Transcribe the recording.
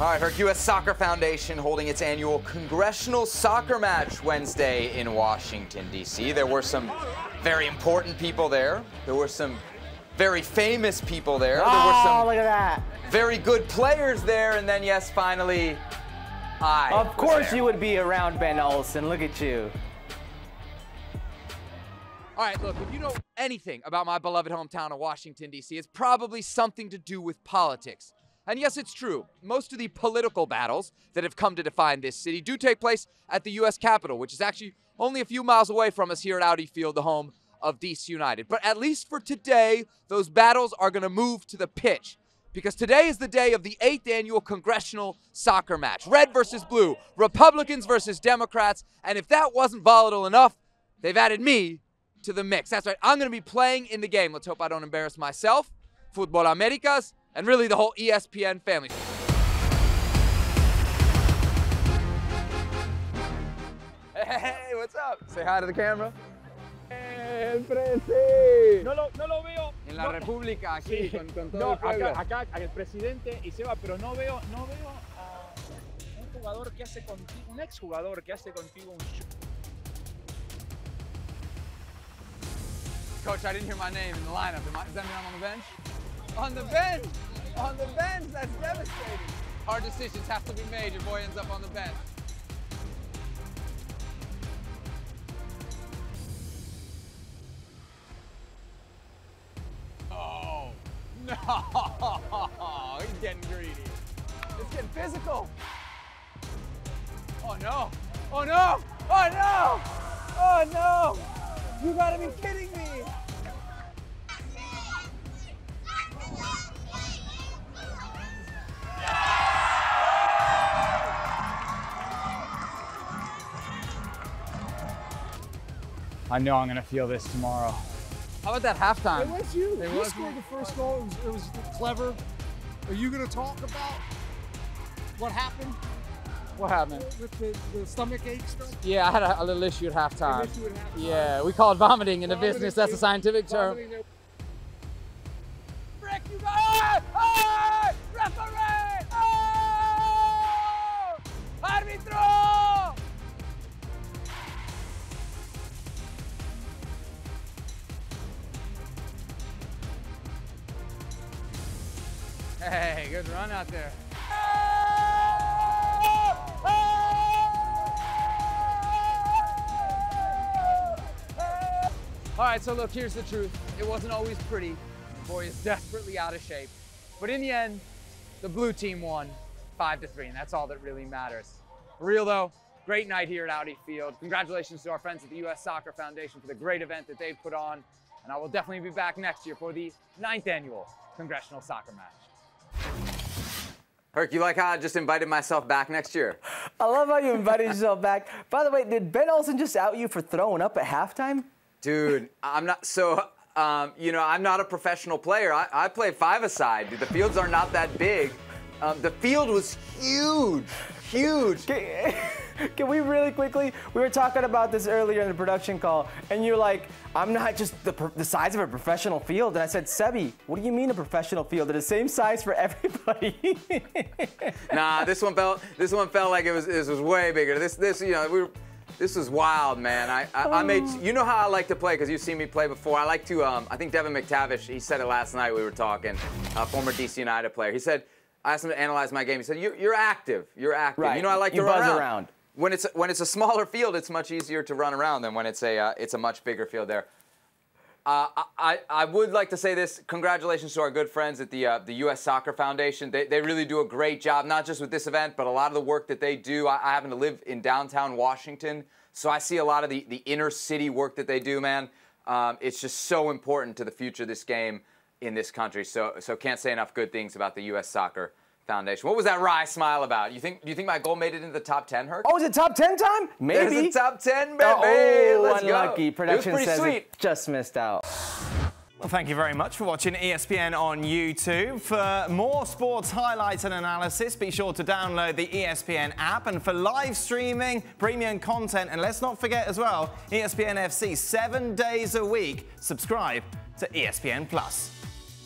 All right, Herc U.S. Soccer Foundation holding its annual Congressional Soccer Match Wednesday in Washington, D.C. There were some very important people there. There were some very famous people there. There were Oh, some look at that. very good players there. And then, yes, finally, I. Of course there. you would be around Ben Olsen. Look at you. All right, look, if you know anything about my beloved hometown of Washington, D.C., it's probably something to do with politics. And yes, it's true. Most of the political battles that have come to define this city do take place at the U.S. Capitol, which is actually only a few miles away from us here at Audi Field, the home of DC United. But at least for today, those battles are going to move to the pitch. Because today is the day of the eighth annual congressional soccer match. Red versus blue, Republicans versus Democrats. And if that wasn't volatile enough, they've added me to the mix. That's right. I'm going to be playing in the game. Let's hope I don't embarrass myself, Futbol Americas, and really the whole E ESPN family. Hey, what's up? Say hi to the camera. Eh, no lo, no lo veo. En la no- República, aquí, Sí. con, con todo No, el pueblo. acá, acá el presidente y Seba, pero no veo, no veo a un jugador que hace contigo, un exjugador que hace contigo un show. Coach, I didn't hear my name in the lineup. Am I, does that mean I'm on the bench? On the bench! On the bench! That's devastating. Hard decisions have to be made. Your boy ends up on the bench. Oh, no! He's getting greedy. It's getting physical. Oh, no! Oh, no! Oh, no! Oh, no! You gotta be kidding me! I know I'm gonna feel this tomorrow. How about that halftime? It was you. It you was scored me. the first goal. It was, it was clever. Are you going to talk about what happened What happened? with the, the stomach ache stuff? Yeah, I had a, a little issue at halftime. An issue at halftime? Yeah, we call it vomiting in the business. That's a scientific term. Frick, you go! Hey! Hey, good run out there. All right, so look, here's the truth. It wasn't always pretty. The boy is desperately out of shape. But in the end, the blue team won five to three, and that's all that really matters. For real though, great night here at Audi Field. Congratulations to our friends at the U.S. Soccer Foundation for the great event that they've put on. And I will definitely be back next year for the ninth annual Congressional Soccer Match. Herc, you like how I just invited myself back next year? I love how you invited yourself back. By the way, did Ben Olsen just out you for throwing up at halftime? Dude, I'm not so. Um, you know, I'm not a professional player. I, I play five-a-side. Dude, the fields are not that big. Um, the field was huge, huge. Can, we really quickly? We were talking about this earlier in the production call, and you're like, I'm not just the, the size of a professional field. And I said, Sebi, what do you mean a professional field? They're the same size for everybody. Nah, this one felt. This one felt like it was. This was way bigger. This, this, you know, we. Were, this was wild, man. I, I, I made. You know how I like to play because you've seen me play before. I like to. Um, I think Devon McTavish. He said it last night. We were talking. Uh, former DC United player. He said. I asked him to analyze my game. He said, "You're, you're active. You're active. Right. You know, I like You to run buzz around. around. When it's when it's a smaller field, it's much easier to run around than when it's a uh, it's a much bigger field there. Uh, I, I would like to say this. Congratulations to our good friends at the uh, the U.S. Soccer Foundation. They, they really do a great job, not just with this event, but a lot of the work that they do. I, I happen to live in downtown Washington, so I see a lot of the, the inner city work that they do, man. Um, it's just so important to the future of this game in this country. So so can't say enough good things about the U.S. Soccer Foundation. What was that wry smile about? You think do you think my goal made it into the top ten, Herc? oh, is it top 10 time? Maybe. There's a top ten, baby. Oh, Let's unlucky. go. Production it says sweet. it just missed out. Well, thank you very much for watching E ESPN on YouTube. For more sports highlights and analysis, be sure to download the E ESPN app. And for live streaming, premium content, and let's not forget as well, ESPN FC seven days a week. Subscribe to ESPN Plus.